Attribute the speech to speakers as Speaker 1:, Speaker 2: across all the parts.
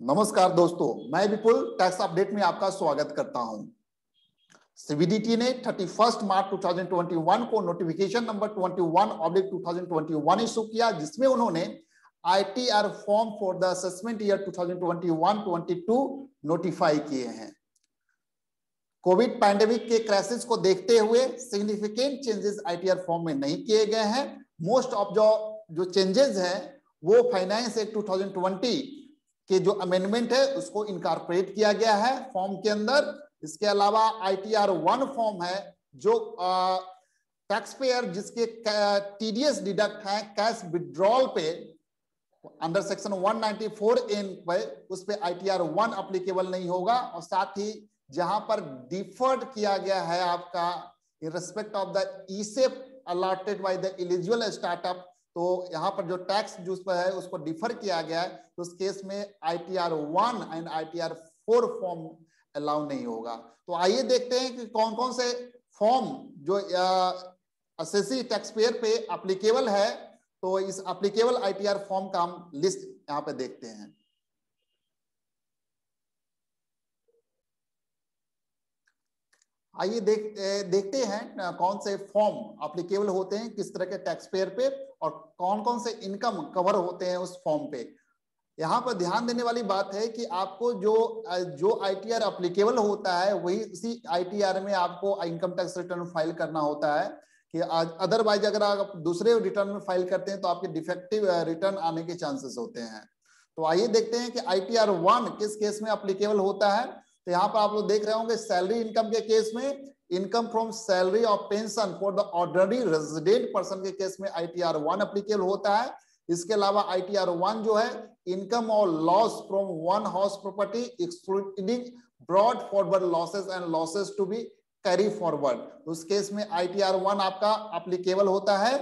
Speaker 1: नमस्कार दोस्तों, मैं विपुल टैक्स अपडेट में आपका स्वागत करता हूँ। सीबीडीटी ने 31 मार्च 2021 को नोटिफिकेशन नंबर 21 ऑब्लिक 2021 इशू किया, जिसमें उन्होंने ITR form for the assessment year 2021-22 notify किए हैं। कोविड पैंडेमिक के क्राइसिस को देखते हुए सिग्निफिकेंट चेंजेस आईटीआर फॉर्म में नहीं किए गए हैं। मोस्ट ऑफ़ जो जो चेंजेस हैं, वो फाइनेंस एक्ट 2020 के जो अमेंडमेंट है, उसको इनकारपोरेट किया गया है फॉर्म के अंदर। इसके अलावा आईटीआर वन फॉर्म है, जो टैक्स पेयर जिसके टीडीएस डिडक्ट है कैश विड्रॉल पे अंडर सेक्शन 194 इन पे, उस पे आईटीआर वन अप्लीकेबल नहीं होगा। और साथ ही जहाँ पर डिफर्ड किया गया है आपका in respect of the ESOP allotted by the eligible startup तो यहाँ पर जो टैक्स जो पर है, उसको डिफर किया गया है तो उस केस में I T R one and I T R four form allow नहीं होगा। तो आइए देखते हैं कि कौन कौन से फॉर्म जो असेसी टैक्स पेयर पे अप्लीकेबल है तो इस applicable I T R form का हम लिस्ट यहाँ पे देखते हैं। आइए देख देखते हैं कौन से फॉर्म अप्लीकेबल होते हैं, किस तरह के टैक्स पेयर पे और कौन कौन से इनकम कवर होते हैं उस फॉर्म पे। यहाँ पर ध्यान देने वाली बात है कि आपको जो जो आईटीआर अप्लीकेबल होता है, वही उसी आईटीआर में आपको इनकम टैक्स रिटर्न फ़ाइल करना होता है कि अदरवाइज़ अगर आप दूसरे रिटर्न में फ़ाइल करते हैं तो आपके डिफेक्टिव रिटर्न आने के चांसेस होते हैं। तो आइए देखते हैं कि आई टी आर वन किस केस में अप्लीकेबल होता है। तो यहाँ पर आप लोग देख रहे होंगे सैलरी इनकम के केस में income from salary of pension for the ordinary resident person के केस में आईटीआर वन अप्लीकेबल होता है। इसके अलावा आईटीआर वन जो है इनकम और loss from one house property excluding brought forward losses and losses to be carry forward उस केस में आईटीआर वन आपका अप्लीकेबल होता है।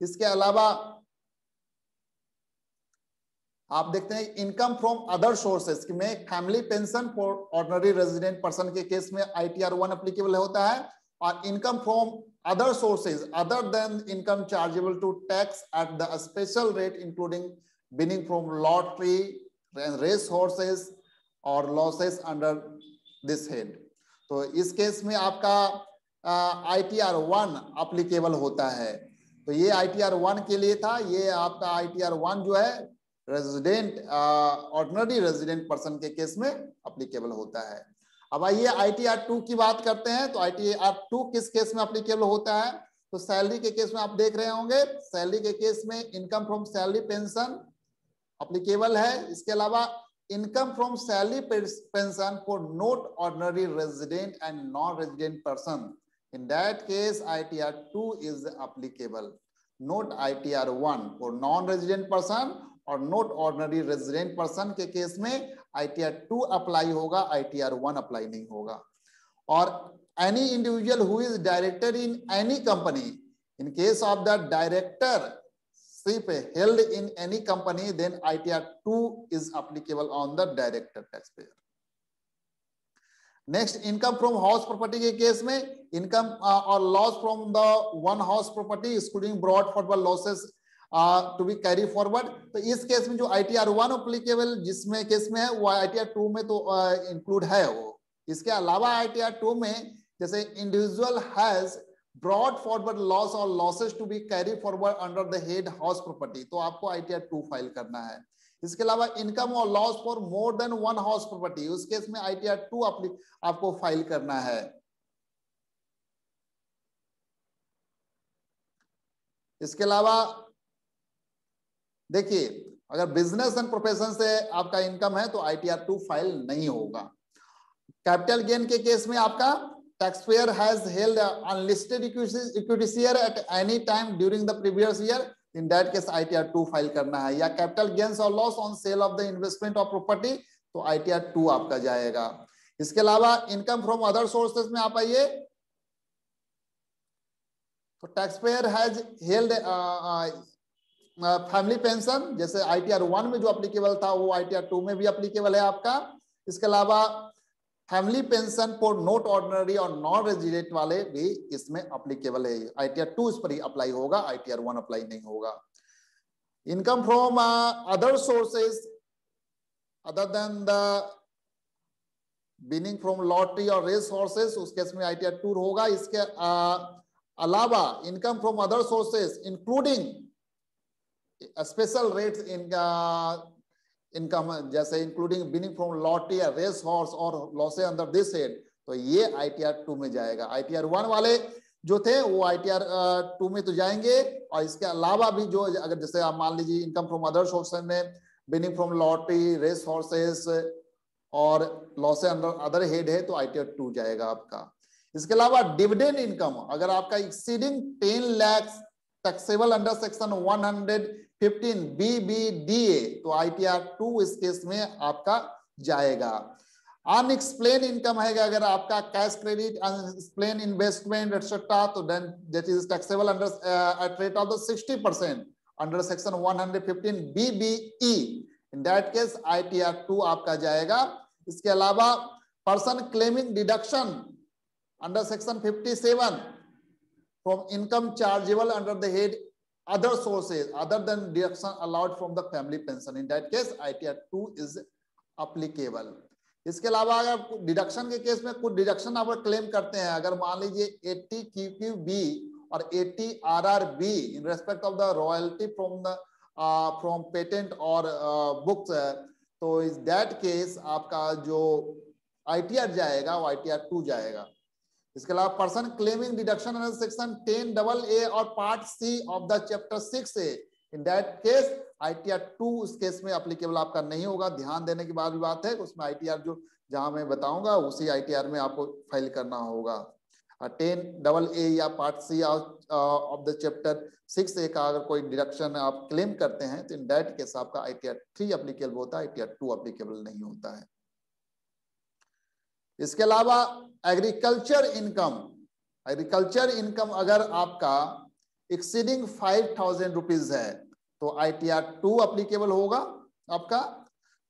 Speaker 1: इसके अलावा आप देखते हैं इनकम फ्रॉम अदर सोर्सेस में family pension for ordinary resident person के केस में आईटीआर वन अप्लीकेबल होता है और income from other sources other than income chargeable to tax at the special rate including winning from lottery race horses और losses under this head तो इस case में आपका I T R one applicable होता है। तो ये आई टी आर वन के लिए था, ये आपका आई टी आर वन जो है रेजिडेंट ऑर्डनरी रेजिडेंट पर्सन के केस में अप्लीकेबल होता है। अब आइए आई टी आर टू की बात करते हैं तो आई टी आर टू किस केस में अप्लीकेबल होता है? तो सैलरी के केस में आप देख रहे होंगे सैलरी के केस में income from salary pension applicable है। इसके अलावा income from salary pension for not ordinary resident and non resident person in that case I T is applicable not I T R one और not ordinary resident person के case में ITR two apply होगा ITR one apply नहीं होगा। और any individual who is director in any company in case of the directorship held in any company then ITR two is applicable on the director tax payer next income from house property के case में income और loss from the one house property excluding brought for losses to be carry forward तो इस case में जो I T R one applicable जिसमें case में है वो आई टी आर टू में तो इंक्लूड uh, है वो। इसके अलावा आई टी आर टू में जैसे individual has brought forward loss और losses to be carry forward under the head house property तो आपको I T R two file करना है। इसके अलावा इनकम और loss for more than one house property उस केस में आई टी आर टू आपको फ़ाइल करना है। इसके अलावा देखिए, अगर बिज़नेस एंड प्रोफेशन से आपका इनकम है तो आईटीआर टू फ़ाइल नहीं होगा। कैपिटल गेन के केस में आपका tax payer has held unlisted equity share at any time during the previous year in that case ITR two file करना है। या कैपिटल गेन्स और loss on sale of the investment of property तो ITR two आपका जाएगा। इसके अलावा income from other sources में आप आइए। तो tax payer has held family pension जैसे आई टी आर वन में जो अप्लीकेबल था, वो आई टी आर टू में भी अप्लीकेबल है आपका। इसके अलावा family pension for not ordinary और नॉन रेजिडेंट वाले भी इसमें अप्लीकेबल है। आई टी आर टू इस पर ही अप्लाई होगा आई टी आर अप्लाई नहीं होगा। Income from other sources other than the winning from lottery और रेस हॉर्सेस उस केस में आईटीआर टू होगा। इसके अलावा income from other sources including special rates in income जैसे इंक्लूडिंग बिनिंग फ्रॉम लॉटरी या रेस हॉर्स और लॉसे अंडर दिस हेड तो ये आईटीआर टू में जाएगा। आईटीआर वन वाले जो थे, वो आईटीआर टू में तो जाएँगे। और इसके अलावा भी जो, अगर जैसे आप मान लीजिए इनकम फ्रॉम अदर सोर्सेज में winning from lottery race horses और लॉस अंडर अदर हेड है तो आईटीआर टू जाएगा आपका। इसके अलावा डिविडेंड इनकम अगर आपका exceeding ten lakhs taxable under section 115 B B D A तो आईटीआर टू इस केस में आपका जाएगा। अनएक्सप्लेन इनकम है अगर आपका cash credit unexplained investment etcetera तो then that is taxable under at rate of the 60 percent under section 115 BBE in that case ITR two आपका जाएगा। इसके अलावा person claiming deduction under section 57 from income chargeable under the head other sources, other than deduction allowed from the family pension. In that case ITR 2 is applicable. इसके अलावा अगर deduction के case में कुछ डिडक्शन आप क्लेम करते हैं, अगर मान लीजिए 80 क्यू बी और 80 R R B in respect of the royalty from the from patent और बुक्स तो इस दैट केस आपका जो आईटीआर जाएगा वो आईटीआर टू जाएगा। इसके अलावा person claiming deduction section ten double A और part C of the chapter six A in that case ITR two उस केस में अप्लीकेबल आपका नहीं होगा। ध्यान देने की बाद भी बात है, उसमें आईटीआर जो, जहाँ मैं बताऊँगा, उसी आईटीआर में आपको फ़ाइल करना होगा। टेन डबल ए या part C of the chapter six A का अगर कोई डिडक्शन आप क्लेम करते हैं तो इन दैट केस आपका आईटीआर थ्री अप्लीकेबल होता है आईटीआर टू अप्लीकेबल नहीं होता है। इसके अलावा एग्रीकल्चर इनकम एग्रीकल्चर इनकम अगर आपका एक्सीडिंग फाइव थाउज़ेंड रुपीज़ है तो I T R two applicable होगा आपका।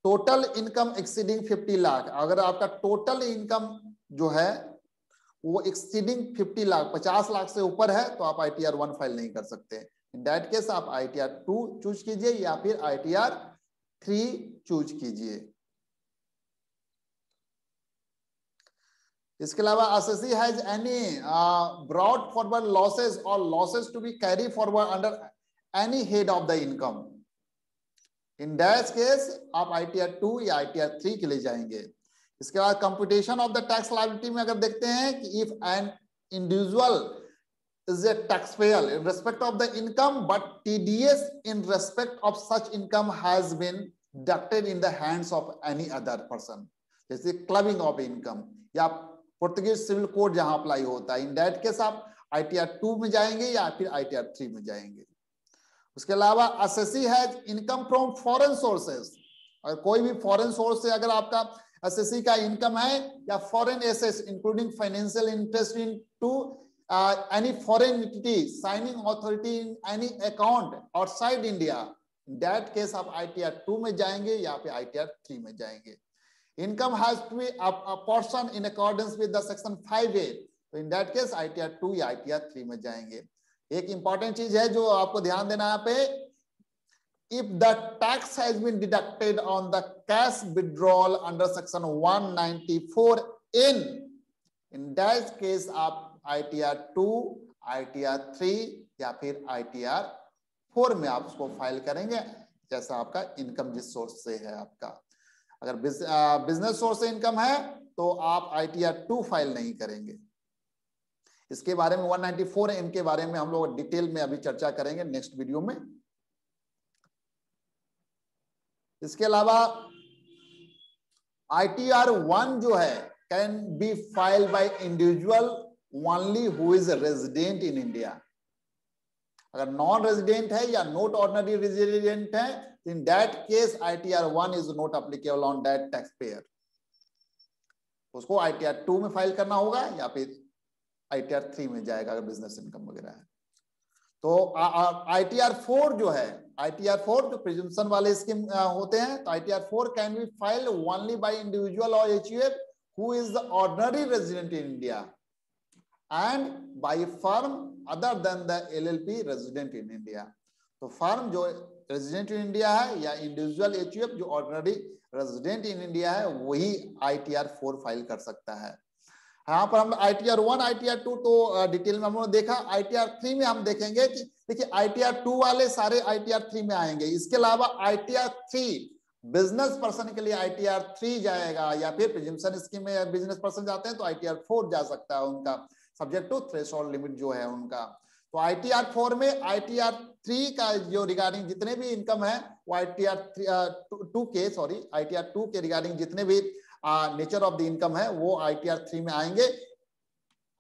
Speaker 1: Total income exceeding fifty lakh अगर आपका टोटल इनकम जो है, वो एक्सीडिंग फिफ्टी लाख पचास लाख से ऊपर है तो आप I T R one file नहीं कर सकते। इन दैट केस आप I T R two choose कीजिए या फिर I T R three choose कीजिए। इसके अलावा assessee has any brought forward losses और losses to be carry forward under any head of the income in that case आप ITR two या ITR three के लिए जाएँगे। इसके बाद computation of the tax liability में अगर देखते हैं कि if an individual is a taxpayer in respect of the income, but tds in respect of such income has been deducted in the hands of any other person, जैसे clubbing of income या Portuguese civil code जहाँ apply होता है। In that case आप ITR two में जाएँगे या फिर आईटीआर थ्री में जाएँगे। उसके अलावा assessee has income from foreign sources अगर कोई भी फॉरेन सोर्स से अगर आपका एसएससी का इनकम है या foreign assess including financial interest into any foreign entity signing authority in any account outside India that case आप आईटीआर टू में जाएँगे या फिर आईटीआर थ्री में जाएँगे। Income has to be a, a portion in accordance with the section 5a तो in that case ITR two या ITR three में जाएँगे एक इंपॉर्टेंट चीज़ है जो आपको ध्यान देना यहाँ पे if the tax has been deducted on the cash withdrawal under section 194 in in that case आप ITR 2 ITR 3 या फिर ITR 4 में आप उसको फ़ाइल करेंगे जैसा आपका इनकम जिस सोर्स से है आपका अगर बिज़नेस सोर्स से इनकम है तो आप आईटीआर टू फ़ाइल नहीं करेंगे। इसके बारे में 194 एम के बारे में हम लोग डिटेल में अभी चर्चा करेंगे नेक्स्ट वीडियो में। इसके अलावा आईटीआर वन जो है can be file by individual only who is resident in India अगर नॉन रेजिडेंट है या नोट ऑर्डनरी रेजिडेंट है in that case ITR 1 is not applicable on that taxpayer उसको ITR 2 में फ़ाइल करना होगा या फिर ITR 3 में जाएगा अगर बिज़नेस इनकम वगैरह है तो ITR 4 जो है ITR 4 जो प्रिजम्पशन वाले स्कीम होते हैं तो ITR 4 can be filed only by individual और HUF who is the ordinary resident in India and by firm other than the LLP resident in India तो फर्म जो रेजिडेंट इन इंडिया है या individual HUF जो ordinary resident in India है, वही I T file कर सकता है। यहाँ पर हम I T R one I T R two तो डिटेल में हम लोग देखा। आई टी आर थ्री में हम देखेंगे कि, देखिए आई टी आर टू वाले सारे आई टी आर थ्री में आएँगे। इसके अलावा I T R three business person के लिए आई टी आर थ्री जाएगा या फिर प्रिजिम्सन स्कीम में बिज़नेस पर्सन जाते हैं तो आई टी आर फोर जा सकता है उनका। सब्जेक्ट टू थ्रेश लिमिट जो है उनका। तो आई टी आर फोर में आई टी आर थ्री का जो रिगार्डिंग जितने भी इनकम है वो आई टी आर टू के sorry I T R two के रिगार्डिंग जितने भी नेचर ऑफ़ द इनकम है वो आई टी आर थ्री में आएँगे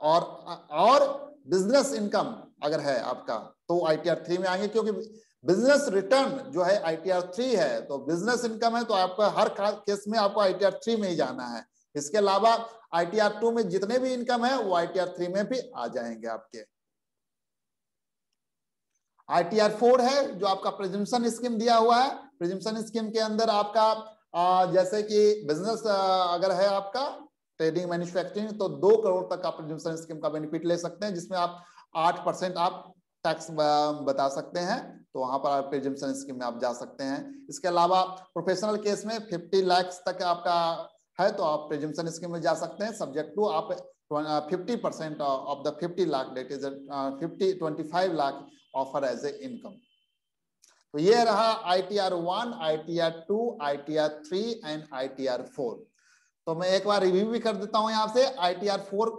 Speaker 1: और और बिज़नेस इनकम अगर है आपका तो आई टी आर थ्री में आएँगे क्योंकि बिज़नेस रिटर्न जो है आई टी आर थ्री है तो बिज़नेस इनकम है तो आपका हर केस में आपको आई टी आर थ्री में ही जाना है इसके अलावा आई टी आर टू में जितने भी इनकम है वो आई टी आर थ्री में भी आ जाएँगे आपके आई टी आर फोर है जो आपका प्रिजिम्सन स्कीम दिया हुआ है। प्रिजिम्सन स्कीम के अंदर आपका आ, जैसे कि बिज़नेस अगर है आपका ट्रेडिंग मैन्युफैक्चरिंग तो दो करोड़ तक आप प्रिजिम्सन स्कीम का बेनिफिट ले सकते हैं जिसमें आप आठ परसेंट आप टैक्स बता सकते हैं। तो वहाँ पर आप प्रिजिम्सन स्कीम में आप जा सकते हैं। इसके अलावा प्रोफेशनल केस में फिफ्टी लैक्स तक आपका है तो आप प्रिजिम्सन स्कीम में जा सकते हैं। सब्जेक्ट टू आप fifty percent of the fifty lakh that is fifty twenty five lakh offer as a income तो ये रहा I T R one I T R two I T R three and I T R four तो मैं एक बार review भी कर देता हूँ यहाँ से। I T R four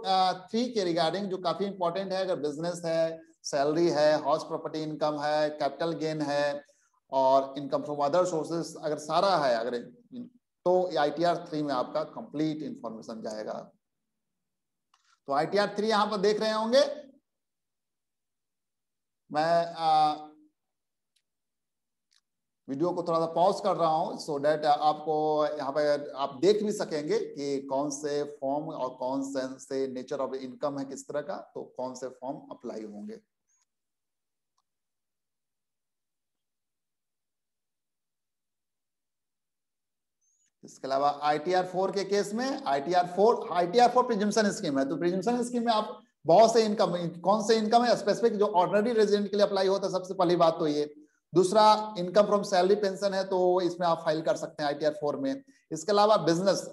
Speaker 1: three के रिगार्डिंग जो काफ़ी इंपॉर्टेंट है, अगर बिज़नेस है सैलरी है हाउस प्रॉपर्टी इनकम है कैपिटल गेन है, और इनकम फ्रॉम अदर सोर्सेस अगर सारा है, अगर तो आई टी आर थ्री में आपका कंप्लीट इंफॉर्मेशन जाएगा। तो आई टी आर थ्री यहाँ पर देख रहे होंगे। मैं आ, वीडियो को थोड़ा सा पॉज कर रहा हूँ सो डेट आपको यहाँ पे आप देख भी सकेंगे कि कौन से फॉर्म और कौन से, से नेचर ऑफ़ इनकम है किस तरह का तो कौन से फॉर्म अप्लाई होंगे। इसके अलावा आई टी आर फोर के केस में I T R four I T R four presumption scheme है। तो प्रिजिम्सन स्कीम में आप बहुत से इनकम कौन से इनकम है? स्पेसिफिक जो ऑर्डनरी रेजिडेंट के लिए अप्लाई होता है, सबसे पहली बात तो ये। दूसरा इनकम फ्रॉम सैलरी पेंशन है तो इसमें आप फ़ाइल कर सकते हैं आईटीआर फोर में। इसके अलावा business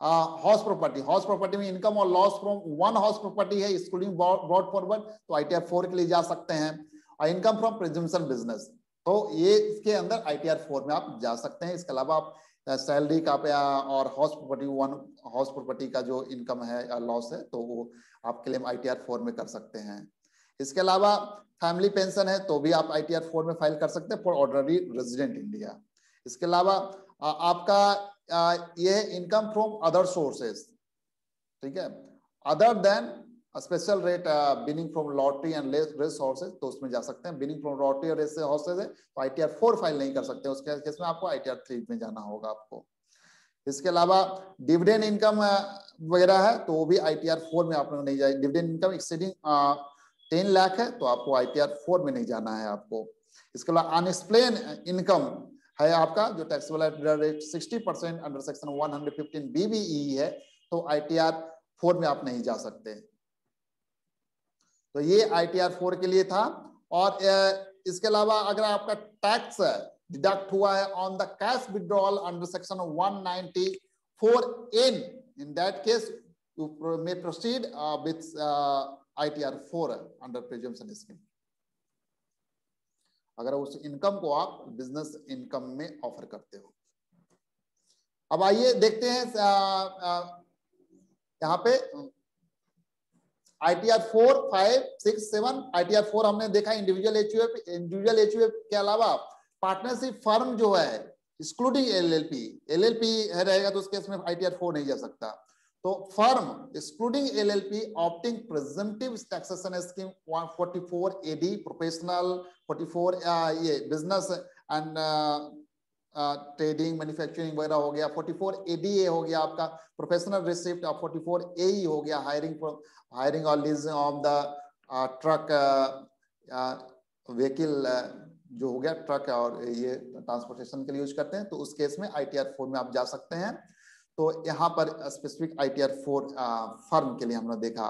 Speaker 1: house property house property में इनकम और loss from one house property है इंक्लूडिंग ब्रॉड फॉरवर्ड तो आईटीआर फोर के लिए जा सकते हैं। और इनकम फ्रॉम प्रिजम्सन बिज़नेस तो ये इसके अंदर आईटीआर फोर में आप जा सकते हैं। इसके अलावा आप सैलरी का और house property, one house property का जो इनकम है लॉस है तो वो आप claim I T R four में कर सकते हैं। इसके अलावा फैमिली पेंशन है तो भी आप आई टी आर फोर में फ़ाइल कर सकते हैं, फॉर ऑर्डनरी रेजिडेंट इंडिया। इसके अलावा आपका ये इनकम फ्रॉम अदर सोर्सेस, ठीक है? Other then special rate winning from lottery and race sources तो उसमें जा सकते हैं। बिनिंग फ्रॉम लॉटरी और रेस हाउसेज है तो I T R four file नहीं कर सकते। उसके केस में आपको आई टी आर थ्री में जाना होगा आपको। इसके अलावा डिविडेंड इनकम वगैरह है तो वो भी आई टी आर फोर में आप नहीं जाए। Dividend income exceeding ten lakh है तो आपको आई टी आर फोर में नहीं जाना है आपको। इसके अलावा अनएक्सप्लेन इनकम है आपका, जो taxable rate sixty percent under section one hundred fifteen BBE है तो आई टी आर फोर में आप नहीं जा सकते। तो ये आई टी आर फोर के लिए था। और इसके अलावा अगर आपका टैक्स डिडक्ट हुआ है on the cash withdrawal under section 194 in in that case may proceed with ITR 4 under presumption scheme अगर उस इनकम को आप बिज़नेस इनकम में ऑफ़र करते हो। अब आइए देखते हैं यहाँ पे ITR four five six seven ITR four हमने देखा इंडिविजुअल एचयूएफ इंडिविजुअल एचयूएफ के अलावा पार्टनरशिप फर्म जो है एक्सक्लूडिंग एलएलपी एलएलपी है रहेगा तो उस केस में आईटीआर फोर नहीं जा सकता। तो firm excluding LLP opting presumptive taxation scheme 144 AD professional 44 ये बिज़नेस एंड ट्रेडिंग मैन्युफैक्चरिंग वगैरह हो गया 44 एडीए हो गया आपका प्रोफेशनल रिसिप्ट ऑफ़ 44 एई हो गया हायरिंग हायरिंग और leasing of the truck vehicle जो हो गया ट्रक और ये ट्रांसपोर्टेशन के लिए यूज़ करते हैं तो उस केस में आई टी आर फोर में आप जा सकते हैं। तो यहाँ पर specific I T R four firm के लिए हमने देखा।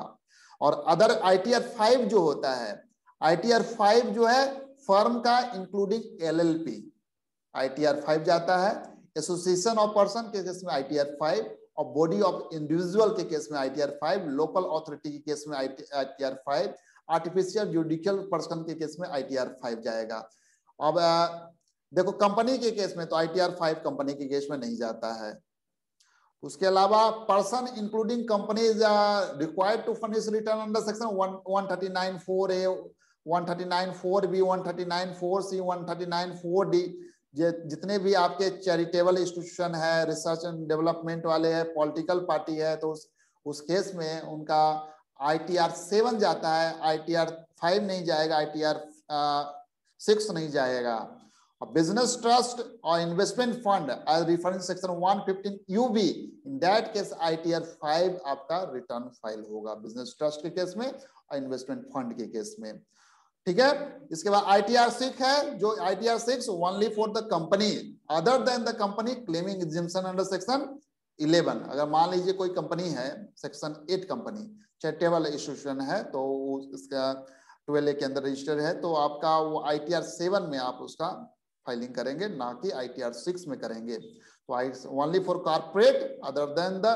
Speaker 1: और other I T R five जो होता है आई टी आर फाइव जो है फर्म का इंक्लूडिंग एलएलपी आईटीआर फाइव जाता है। एसोसिएशन ऑफ़ पर्सन के केस में आईटीआर फाइव और बॉडी ऑफ़ इंडिविजुअल के केस में आईटीआर फाइव लोकल अथॉरिटी के केस में ITR five artificial judicial person के केस में आईटीआर फाइव जाएगा। अब देखो कंपनी के केस में तो आईटीआर फाइव कंपनी के केस में नहीं जाता है। उसके अलावा person including company required to furnish return under section one thirty nine four A one thirty nine four B one thirty nine four C one thirty nine four D जितने भी आपके चैरिटेबल इंस्टीट्यूशन है research and development वाले हैं political party है तो उस, उस केस में उनका आई टी आर सेवन जाता है आई टी आर फाइव नहीं जाएगा आई टी आर सिक्स नहीं जाएगा। business trust or investment fund as referring section 115 UB in that case ITR 5 आपका रिटर्न फ़ाइल होगा बिज़नेस ट्रस्ट के केस में और इन्वेस्टमेंट फंड के केस में। ठीक है? इसके बाद आईटीआर सिक्स है, जो ITR six only for the company other than the company claiming exemption under section 11 अगर मान लीजिए कोई कंपनी है सेक्शन 8 कंपनी चैरिटेबल इंस्टीट्यूशन है तो इसका ट्वेल्व के अंदर रजिस्टर है तो आपका वो आईटीआर सेवन में आप उसका फाइलिंग करेंगे, ना कि आई टी आर सिक्स में करेंगे। तो I only for corporate other than the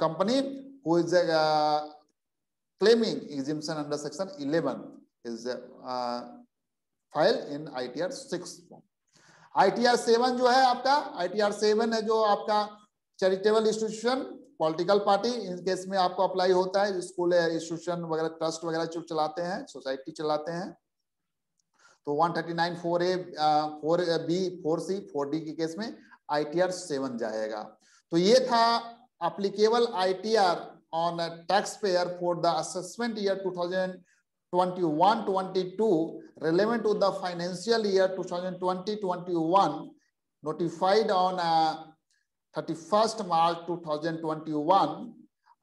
Speaker 1: company who is claiming exemption under section 11 is uh, file in ITR 6 form. ITR 7 जो है आपका ITR 7 है जो आपका charitable institution political party in case में आपको अप्लाई होता है स्कूल इंस्टीट्यूशन वगैरह ट्रस्ट वगैरह जो चलाते हैं सोसाइटी चलाते हैं तो 139 four A four B four C four D के केस में आईटीआर सेवन जाएगा तो ये था applicable ITR on a taxpayer for the assessment year 2021-22 relevant to the financial year 2020-21 notified on uh, 31st March 2021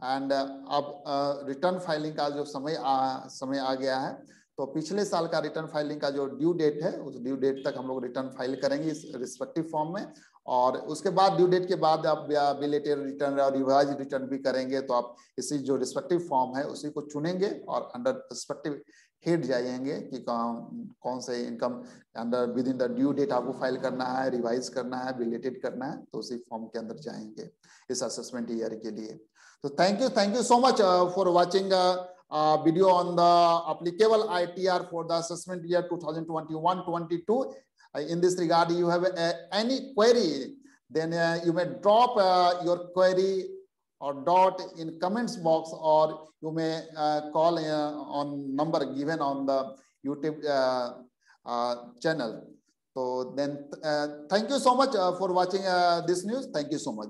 Speaker 1: and uh, अब return uh, filing का जो समय आ, समय आ गया है तो पिछले साल का रिटर्न फाइलिंग का जो ड्यू डेट है, उस ड्यू डेट तक हम लोग रिटर्न फ़ाइल करेंगे इस रिस्पेक्टिव फॉर्म में। और उसके बाद ड्यू डेट के बाद आप बिलेटेड रिटर्न और रिवाइज रिटर्न भी करेंगे तो आप इसी जो रिस्पेक्टिव फॉर्म है, उसी को चुनेंगे और अंडर रिस्पेक्टिव हेड जाएँगे कि कौन कौन से income under within the due date आपको फ़ाइल करना है रिवाइज करना है बिलेटेड करना है तो उसी फॉर्म के अंदर जाएँगे इस असेसमेंट ईयर के लिए। तो thank you thank you so much for watching video on the applicable ITR for the assessment year 2021-22. Uh, in this regard, you have uh, any query, then uh, you may drop uh, your query or dot in comments box or you may uh, call on number given on the YouTube channel. So then, thank you so much for watching this news. Thank you so much.